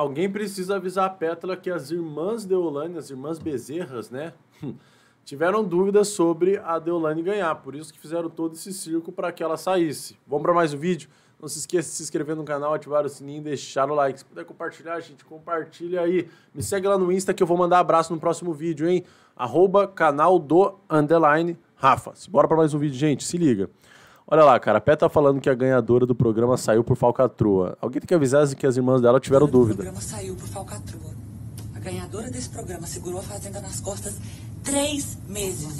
Alguém precisa avisar a Pétala que as irmãs Deolane, as irmãs Bezerras, né? Tiveram dúvidas sobre a Deolane ganhar, por isso que fizeram todo esse circo para que ela saísse. Vamos para mais um vídeo? Não se esqueça de se inscrever no canal, ativar o sininho e deixar o like. Se puder compartilhar, gente, compartilha aí. Me segue lá no Insta que eu vou mandar abraço no próximo vídeo, hein? Arroba canal do underline Rafa. Bora para mais um vídeo, gente. Se liga. Olha lá, cara, a Pé tá falando que a ganhadora do programa saiu por falcatrua. Alguém tem que avisar que as irmãs dela tiveram dúvida. O programa saiu por falcatrua. A ganhadora desse programa segurou a fazenda nas costas três meses.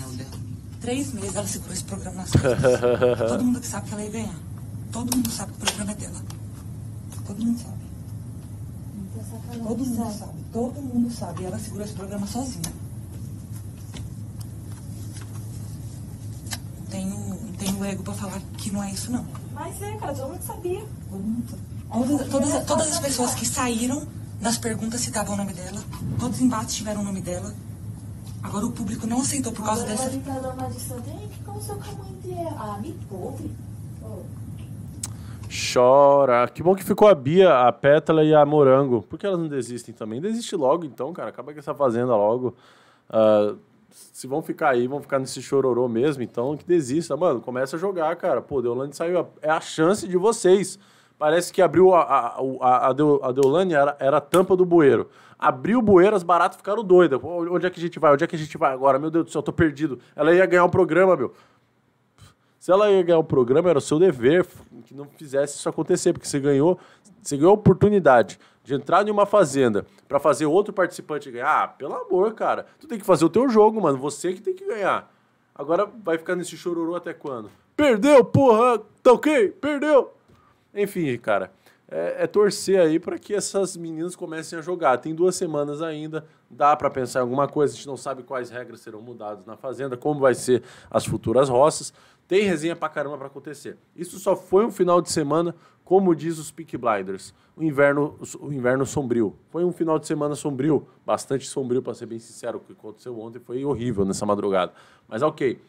Três meses ela segurou esse programa nas costas. Todo mundo que sabe que ela ia ganhar. Todo mundo sabe que o programa é dela. Todo mundo sabe. Todo mundo sabe. Todo mundo sabe. E ela segurou esse programa sozinha. Tenho, tenho ego pra falar que não é isso, não. Mas é, cara, todo mundo sabia. Todas, todas, todas as pessoas que saíram das perguntas citavam o nome dela. Todos os embates tiveram o nome dela. Agora o público não aceitou por causa Agora dessa. Ah, me poupe. Chora. Que bom que ficou a Bia, a Pétala e a Morango. Por que elas não desistem também? Desiste logo então, cara. Acaba com essa fazenda logo. Uh, se vão ficar aí, vão ficar nesse chororô mesmo, então que desista. Mano, começa a jogar, cara. Pô, Deolane saiu. É a chance de vocês. Parece que abriu a, a, a, a Deolane, era, era a tampa do bueiro. Abriu o bueiro, as baratas ficaram doidas. Onde é que a gente vai? Onde é que a gente vai agora? Meu Deus do céu, eu tô perdido. Ela ia ganhar um programa, meu. Se ela ia ganhar o programa, era o seu dever que não fizesse isso acontecer, porque você ganhou, você ganhou a oportunidade de entrar em uma fazenda para fazer outro participante ganhar. Ah, pelo amor, cara. Tu tem que fazer o teu jogo, mano. Você que tem que ganhar. Agora vai ficar nesse chororô até quando? Perdeu, porra! Tá ok? Perdeu! Enfim, cara. É, é, torcer aí para que essas meninas comecem a jogar. Tem duas semanas ainda, dá para pensar em alguma coisa. A gente não sabe quais regras serão mudadas na fazenda, como vai ser as futuras roças. Tem resenha pra caramba para acontecer. Isso só foi um final de semana, como diz os Peak Blinders, o inverno, o inverno sombrio. Foi um final de semana sombrio, bastante sombrio, para ser bem sincero. O que aconteceu ontem foi horrível nessa madrugada. Mas ok.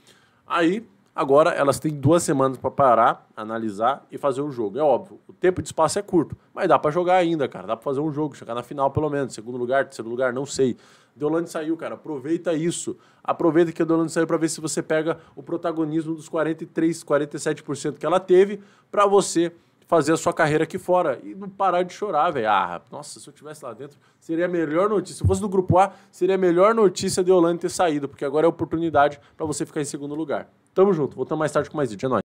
Aí, agora elas têm duas semanas para parar, analisar e fazer o jogo. É óbvio, o tempo de espaço é curto, mas dá para jogar ainda, cara. Dá para fazer um jogo, chegar na final pelo menos. Segundo lugar, terceiro lugar, não sei. Deolane saiu, cara. Aproveita isso. Aproveita que a Deolane saiu para ver se você pega o protagonismo dos 43, 47% que ela teve para você fazer a sua carreira aqui fora e não parar de chorar, velho. Ah, nossa, se eu tivesse lá dentro, seria a melhor notícia. Se fosse do grupo A, seria a melhor notícia de Deolane ter saído, porque agora é a oportunidade para você ficar em segundo lugar. Tamo junto. Voltamos mais tarde com mais vídeo. É nóis.